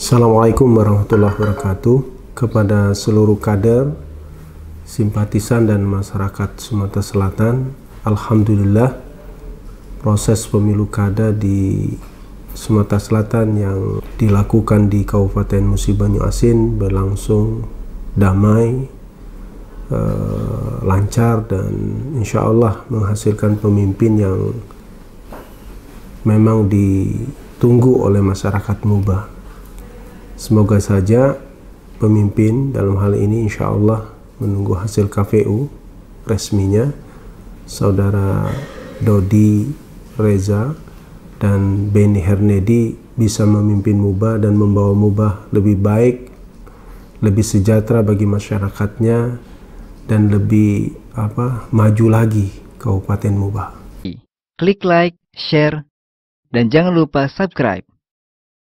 Assalamualaikum warahmatullahi wabarakatuh kepada seluruh kader, simpatisan dan masyarakat Sumatera Selatan. Alhamdulillah proses pemilu kada di Sumatera Selatan yang dilakukan di Kabupaten Musi Banyu Asin berlangsung damai, uh, lancar dan insya Allah menghasilkan pemimpin yang memang ditunggu oleh masyarakat Mubah. Semoga saja pemimpin dalam hal ini insya Allah menunggu hasil KPU resminya saudara Dodi Reza dan Beni Hernedi bisa memimpin Mubah dan membawa Mubah lebih baik, lebih sejahtera bagi masyarakatnya dan lebih apa maju lagi Kabupaten Mubah. Klik like, share, dan jangan lupa subscribe